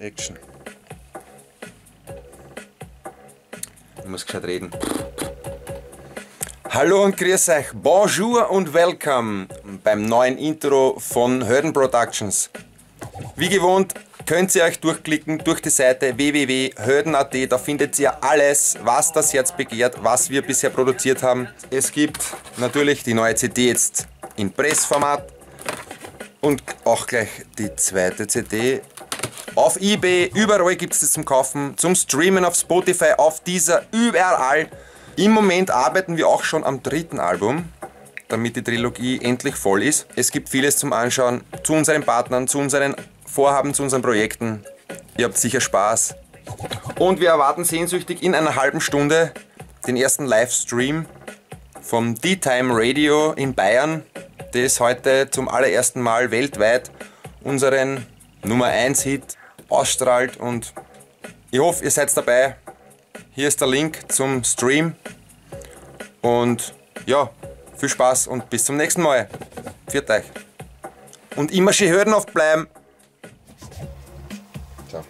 Action. Ich muss gescheit reden. Hallo und grüß euch. Bonjour und welcome beim neuen Intro von Hörden Productions. Wie gewohnt könnt ihr euch durchklicken durch die Seite www.hörden.at. Da findet ihr alles, was das Herz begehrt, was wir bisher produziert haben. Es gibt natürlich die neue CD jetzt in Pressformat und auch gleich die zweite CD auf eBay, überall gibt es das zum Kaufen, zum Streamen auf Spotify, auf dieser, überall. Im Moment arbeiten wir auch schon am dritten Album, damit die Trilogie endlich voll ist. Es gibt vieles zum Anschauen zu unseren Partnern, zu unseren Vorhaben, zu unseren Projekten. Ihr habt sicher Spaß. Und wir erwarten sehnsüchtig in einer halben Stunde den ersten Livestream vom D-Time Radio in Bayern, das heute zum allerersten Mal weltweit unseren Nummer 1 Hit ausstrahlt und ich hoffe, ihr seid dabei. Hier ist der Link zum Stream und ja, viel Spaß und bis zum nächsten Mal. Viert euch. Und immer schön hören auf bleiben. Ciao.